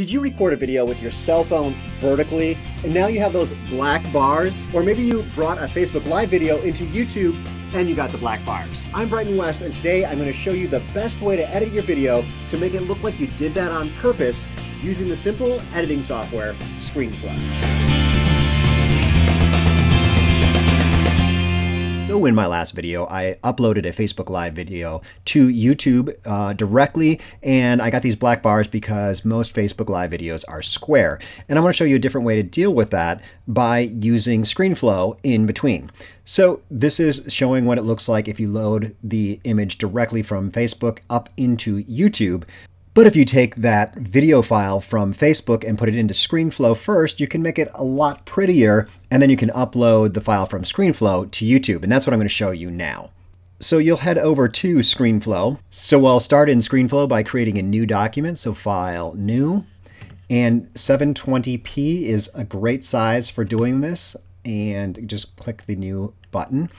Did you record a video with your cell phone vertically and now you have those black bars? Or maybe you brought a Facebook Live video into YouTube and you got the black bars. I'm Brighton West and today I'm going to show you the best way to edit your video to make it look like you did that on purpose using the simple editing software ScreenFlow. So in my last video, I uploaded a Facebook Live video to YouTube uh, directly, and I got these black bars because most Facebook Live videos are square. And I'm going to show you a different way to deal with that by using ScreenFlow in between. So this is showing what it looks like if you load the image directly from Facebook up into YouTube. But if you take that video file from Facebook and put it into ScreenFlow first, you can make it a lot prettier, and then you can upload the file from ScreenFlow to YouTube, and that's what I'm going to show you now. So you'll head over to ScreenFlow. So I'll start in ScreenFlow by creating a new document, so File, New, and 720p is a great size for doing this, and just click the New button.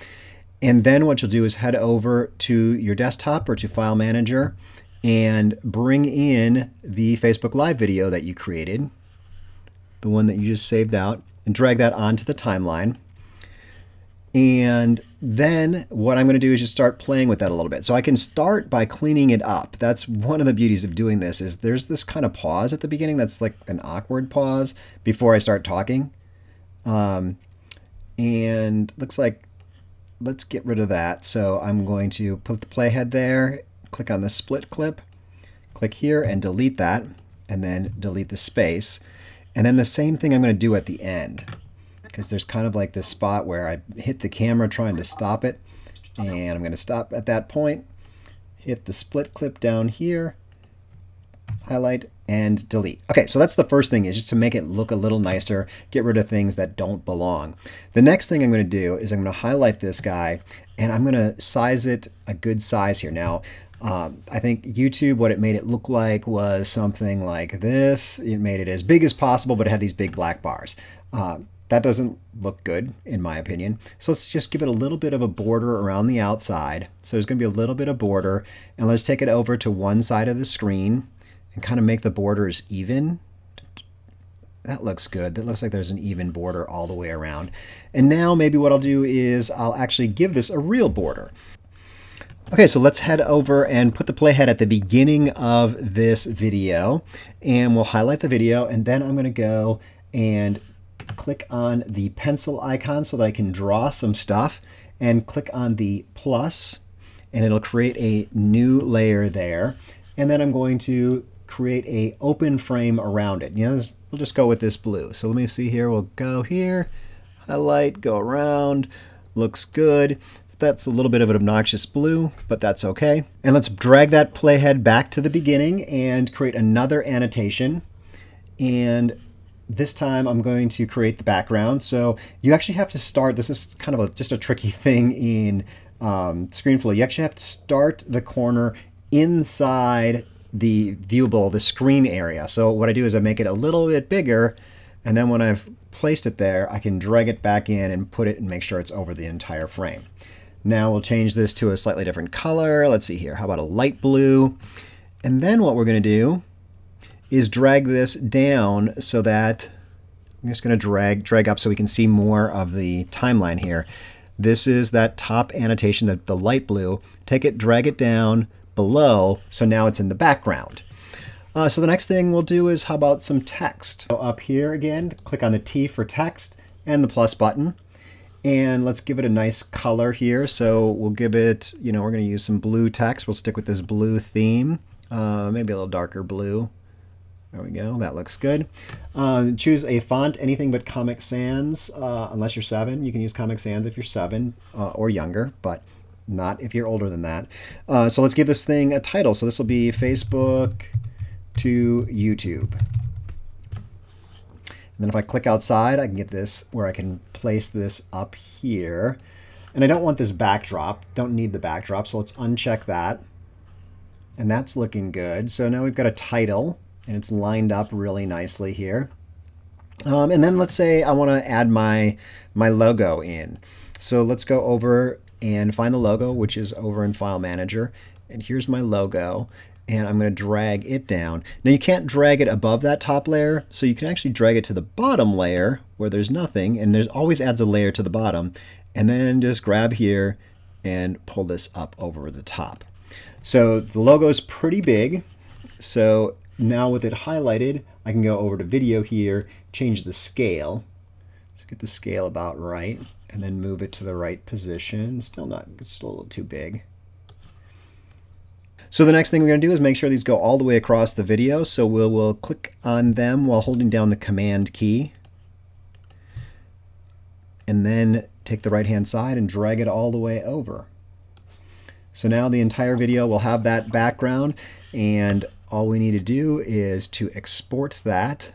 And then what you'll do is head over to your desktop or to File Manager, and bring in the Facebook Live video that you created, the one that you just saved out, and drag that onto the timeline. And then what I'm going to do is just start playing with that a little bit. So I can start by cleaning it up. That's one of the beauties of doing this is there's this kind of pause at the beginning that's like an awkward pause before I start talking. Um, and looks like let's get rid of that. So I'm going to put the playhead there click on the split clip, click here and delete that, and then delete the space. And then the same thing I'm going to do at the end, because there's kind of like this spot where I hit the camera trying to stop it, and I'm going to stop at that point, hit the split clip down here, highlight, and delete. Okay, so that's the first thing is just to make it look a little nicer, get rid of things that don't belong. The next thing I'm going to do is I'm going to highlight this guy and I'm going to size it a good size here. Now, um, I think YouTube, what it made it look like was something like this. It made it as big as possible, but it had these big black bars. Uh, that doesn't look good, in my opinion. So let's just give it a little bit of a border around the outside. So there's going to be a little bit of border. And let's take it over to one side of the screen and kind of make the borders even. That looks good. That looks like there's an even border all the way around. And now maybe what I'll do is I'll actually give this a real border. Okay, so let's head over and put the playhead at the beginning of this video and we'll highlight the video and then I'm gonna go and click on the pencil icon so that I can draw some stuff and click on the plus and it'll create a new layer there. And then I'm going to create a open frame around it. You know, we'll just go with this blue. So let me see here, we'll go here, highlight, go around, looks good. That's a little bit of an obnoxious blue, but that's okay. And let's drag that playhead back to the beginning and create another annotation. And this time I'm going to create the background. So you actually have to start, this is kind of a, just a tricky thing in um, ScreenFlow. You actually have to start the corner inside the viewable, the screen area. So what I do is I make it a little bit bigger and then when I've placed it there, I can drag it back in and put it and make sure it's over the entire frame. Now we'll change this to a slightly different color. Let's see here. How about a light blue? And then what we're going to do is drag this down so that I'm just going to drag drag up so we can see more of the timeline here. This is that top annotation, the, the light blue. Take it, drag it down below, so now it's in the background. Uh, so the next thing we'll do is how about some text. So up here again, click on the T for text and the plus button. And let's give it a nice color here. So we'll give it, you know, we're going to use some blue text. We'll stick with this blue theme, uh, maybe a little darker blue. There we go. That looks good. Uh, choose a font, anything but Comic Sans, uh, unless you're seven. You can use Comic Sans if you're seven uh, or younger, but not if you're older than that. Uh, so let's give this thing a title. So this will be Facebook to YouTube. Then if I click outside, I can get this where I can place this up here. And I don't want this backdrop, don't need the backdrop, so let's uncheck that. And that's looking good. So now we've got a title, and it's lined up really nicely here. Um, and then let's say I want to add my, my logo in. So let's go over and find the logo, which is over in File Manager. And here's my logo. And I'm going to drag it down. Now you can't drag it above that top layer, so you can actually drag it to the bottom layer where there's nothing, and there's always adds a layer to the bottom, and then just grab here and pull this up over the top. So the logo is pretty big, so now with it highlighted, I can go over to video here, change the scale. Let's get the scale about right, and then move it to the right position. Still not, it's still a little too big. So the next thing we're going to do is make sure these go all the way across the video. So we'll, we'll click on them while holding down the Command key. And then take the right-hand side and drag it all the way over. So now the entire video will have that background and all we need to do is to export that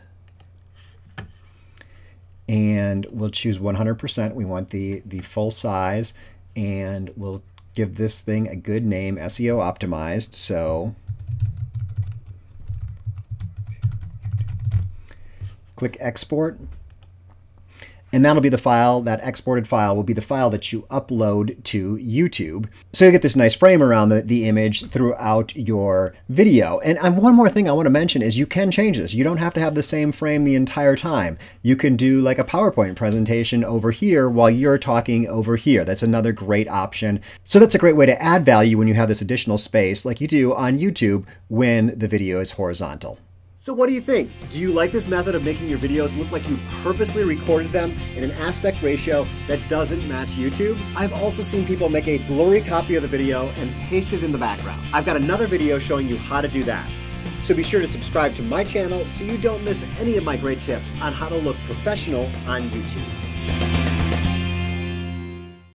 and we'll choose 100%. We want the, the full size and we'll give this thing a good name, SEO optimized. So click export and that'll be the file, that exported file will be the file that you upload to YouTube. So you get this nice frame around the, the image throughout your video. And, and one more thing I want to mention is you can change this. You don't have to have the same frame the entire time. You can do like a PowerPoint presentation over here while you're talking over here. That's another great option. So that's a great way to add value when you have this additional space like you do on YouTube when the video is horizontal. So what do you think? Do you like this method of making your videos look like you purposely recorded them in an aspect ratio that doesn't match YouTube? I've also seen people make a blurry copy of the video and paste it in the background. I've got another video showing you how to do that. So be sure to subscribe to my channel so you don't miss any of my great tips on how to look professional on YouTube.